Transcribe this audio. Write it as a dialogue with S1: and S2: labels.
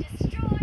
S1: Destroy.